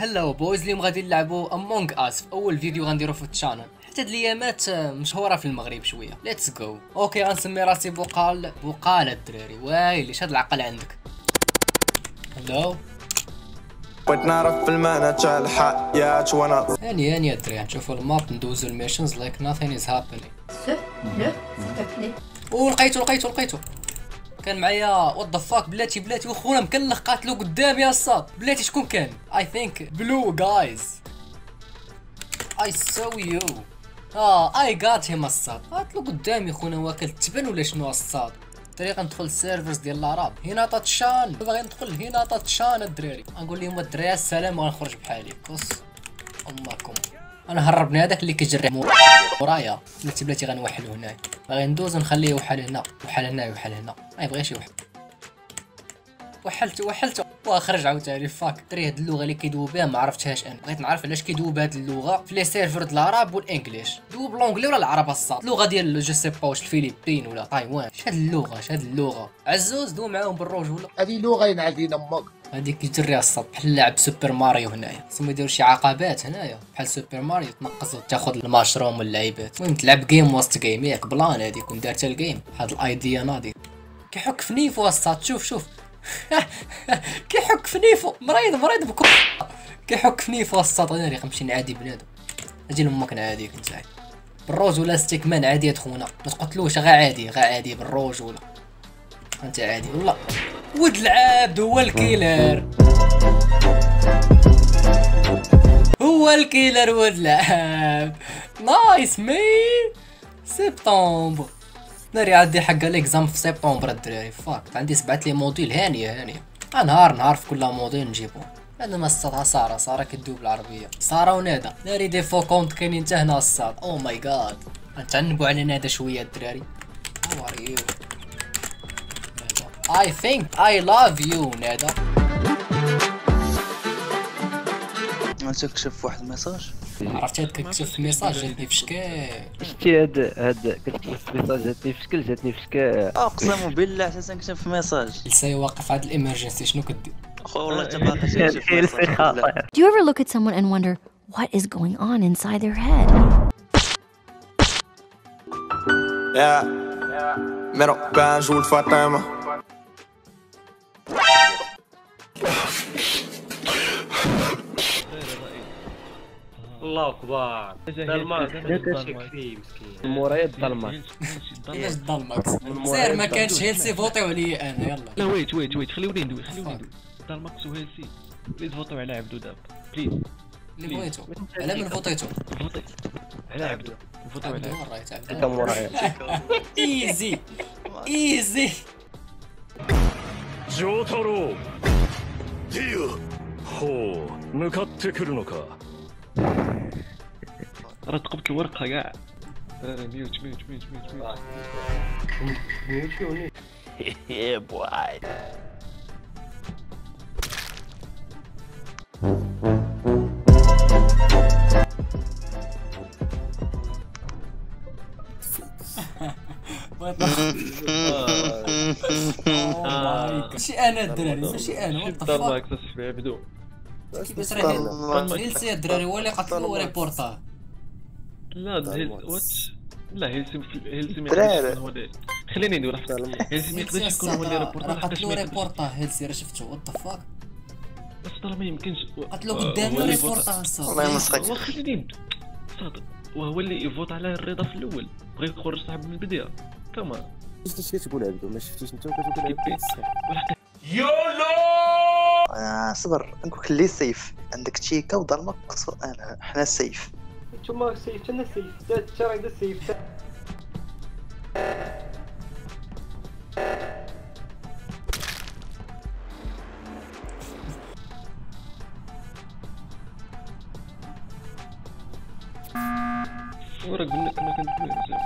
Hello boys اليوم غادي نلعبوا Among Us في أول فيديو غنديرو في ال channel حتى هاد الأيامات آه، مشهورة في المغرب شوية. Let's go okay غنسمي راسي بوقال بوقال الدراري. وايلي شاد العقل عندك؟ hello بغيت نعرف في المعنى تاع الحياة وأنا هاني هاني الدراري نشوفوا ال map ندوزو ال missions like nothing is happening. Ce, le, s'il te plaît. ولقيتو لقيتو لقيتو. كان معايا what the fuck بلاتي بلاتي وخونا مكلخ قاتلو قدامي الصاد بلاتي شكون كان؟ I think blue guys I saw you آه I got him الصاد قاتلو قدامي خونا واكل تبان ولا شنو الصاد طريقة ندخل ال servers ديال العرب. هنا تاتشان باغي ندخل هنا تاتشان الدراري. نقول لهم الدراري السلام وغنخرج بحالي. بص أمكم. أنا هربني هذاك اللي كيجري مور- ورايا بلاتي بلاتي غنوحلو هنايا. باغي ندوز نخليه يوحل هنا وحل هنا وحل هنا. ما يبغيش يوحل. وحلت وحلت واخرج عاوتاني. فاك دري هاد اللغة اللي كيدوي بها ما عرفتهاش أنا. بغيت نعرف علاش كيدوي بهاد اللغة في لي سيرفر د العرب والانجليش دو بلونجلي ولا العرب الصاد؟ اللغة ديال جو سي با واش الفلبين ولا تايوان. اش هاد اللغة؟ اش هاد اللغة؟ عزوز دو معاهم بالرجوله هذه لغة ينعل أمك. هذيك على السطح بحال لاعب سوبر ماريو هنايا. خصهم يديروا شي عقبات هنايا. بحال سوبر ماريو تنقص وتاخذ الماشروم واللعيبات. المهم تلعب جيم وسط جيم ياك بلان هذيك كون دارت الجيم هاد الأيديا ناضي كيحك في نيفو الساط شوف شوف. كيحك في نيفو؟ مريض مريض بكل كيحك في نيفو الساط غير غنمشي نعادي بنادم. أجي لأمك نعاديك انت بالروج ولا ستيك مان عادي خونا ما تقتلوش غا عادي غا عادي بالروج ولا. أنت عادي. والله. ود العبد هو الكيلر. هو الكيلر ود العبد. نايس مي سبتمبر. ناري عندي حق l'exam في سبتمبر الدراري. فاك عندي سبعة les modules هانية هانية آه، نهار نهار في كل module نجيبو هذا ما استطاع سارة سارة كدوب بالعربية سارة ونادا ناري des faux comptes كاينين حتى هنا الصاد oh my God نتعنبوا على نادا شوية الدراري. How are you? I think I love you نادا غنكتب واحد الميساج؟ عرفتي هاد كتكتب ميساج جاتني في شكل. شتي هاد هاد كتكتب ميساج جاتني في شكل؟ جاتني في شكل. أقسم بالله أساسا كتب في ميساج. لساي واقف هاد الإمرجنسي شنو كدير أخويا والله حتى باقي تكتب في هي ميساج. الخطأ Do you ever look at someone and wonder what is going on inside their head? يا ميرو كان جول فاطمة. الله اكبر دالماك فيه مسكين المورايا الظلمة علاش ضلمك سير ما كانش هيلسي فوتيو عليا انا يلا لا ويت ويت ويت خليوني ندوي خليوني ندوي دالماكس وهيلسي بليز فوتو على عبدو دابا بليز اللي بغيتو على من فوتيتو فوتي على عبدو فوتو على عبدو عبدو رايت عبدو كم مورايا ايزي ايزي 丈太郎ディオほう向かってくるのか راه تقبت الورقه كاع. لا لا ميوت ميوت ميوت ميوت. ميوت يا بواي ماشي أنا الدراري ماشي أنا وات ذا عبدو كيفاش راه هيلسي الدراري هو اللي قتلو وريبورتاه لا واتش لا هيلسي هيلسي ما خليني ندوي راه هيلسي ما يقدرش يكون هو اللي ريبورت راه لحقاش قتلو ريبورتاه هيلسي راه شفتو؟ وات ذا فاك بس ترى ما يمكنش. قتلو اللي ريبورتاه والله يمسخك وخليني صادق وهو اللي يفوت على الرضا في الأول. بغى يخرج صاحب من البداية. كمان شفتي كتقول عبدو؟ ما شفتيش انت وكتقول عبدو. آه صبر نقول لك اللي سيف. عندك تشيكا وضرمك انا حنا سيف. نتوما سيف أنا سيف. زاد ترى سيف. ورا قلنا كنا كندوي